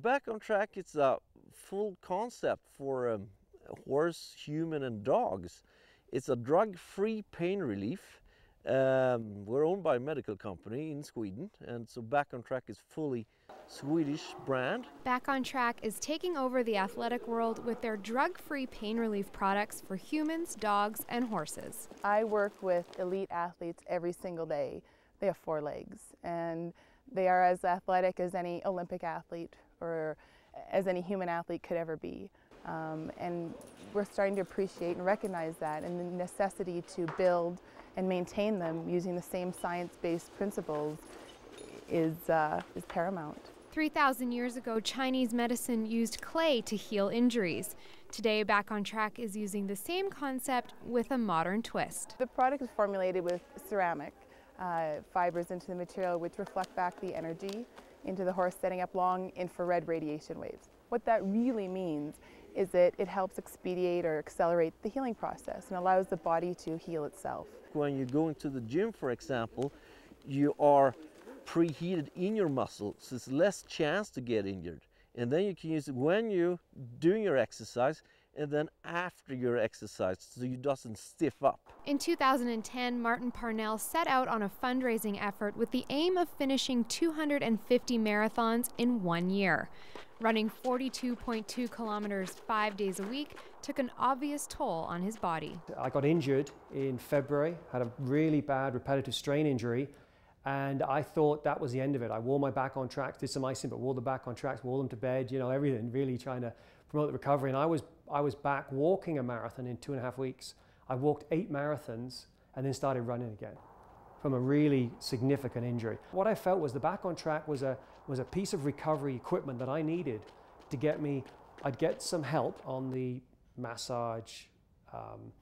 Back on track, it's a full concept for um, horse, human, and dogs. It's a drug-free pain relief. Um, we're owned by a medical company in Sweden, and so Back on Track is fully Swedish brand. Back on Track is taking over the athletic world with their drug-free pain relief products for humans, dogs, and horses. I work with elite athletes every single day. They have four legs, and they are as athletic as any Olympic athlete or as any human athlete could ever be. Um, and we're starting to appreciate and recognize that and the necessity to build and maintain them using the same science-based principles is, uh, is paramount. 3,000 years ago, Chinese medicine used clay to heal injuries. Today, Back on Track is using the same concept with a modern twist. The product is formulated with ceramic uh, fibers into the material which reflect back the energy into the horse setting up long infrared radiation waves. What that really means is that it helps expedite or accelerate the healing process and allows the body to heal itself. When you go into the gym, for example, you are preheated in your muscles, so it's less chance to get injured. And then you can use it when you're doing your exercise and then after your exercise so you doesn't stiff up. In 2010, Martin Parnell set out on a fundraising effort with the aim of finishing 250 marathons in one year. Running 42.2 kilometers five days a week took an obvious toll on his body. I got injured in February, had a really bad repetitive strain injury, and I thought that was the end of it. I wore my back on tracks, did some icing, but wore the back on tracks, wore them to bed, you know, everything, really trying to promote the recovery. And I was, I was back walking a marathon in two and a half weeks. I walked eight marathons and then started running again from a really significant injury. What I felt was the back on track was a, was a piece of recovery equipment that I needed to get me, I'd get some help on the massage, um,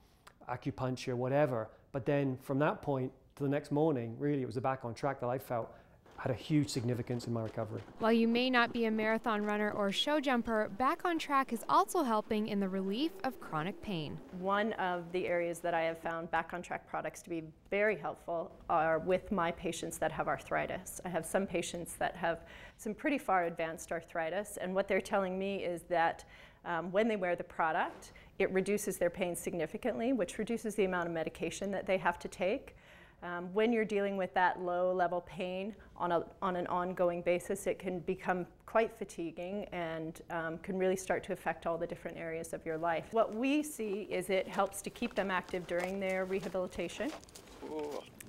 acupuncture, whatever. But then from that point to the next morning, really, it was the back on track that I felt had a huge significance in my recovery. While you may not be a marathon runner or show jumper, Back on Track is also helping in the relief of chronic pain. One of the areas that I have found Back on Track products to be very helpful are with my patients that have arthritis. I have some patients that have some pretty far advanced arthritis, and what they're telling me is that um, when they wear the product, it reduces their pain significantly, which reduces the amount of medication that they have to take. Um, when you're dealing with that low level pain on, a, on an ongoing basis, it can become quite fatiguing and um, can really start to affect all the different areas of your life. What we see is it helps to keep them active during their rehabilitation.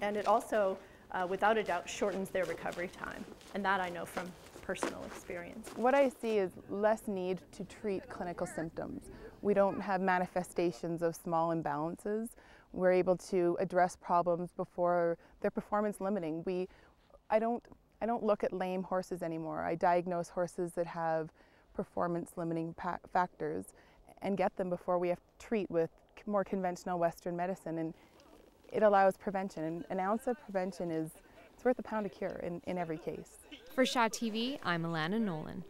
And it also, uh, without a doubt, shortens their recovery time. And that I know from personal experience. What I see is less need to treat clinical symptoms. We don't have manifestations of small imbalances we're able to address problems before they're performance limiting. We, I don't, I don't look at lame horses anymore. I diagnose horses that have performance limiting factors and get them before we have to treat with more conventional Western medicine. And it allows prevention. And an ounce of prevention is it's worth a pound of cure in, in every case. For Shaw TV, I'm Alanna Nolan.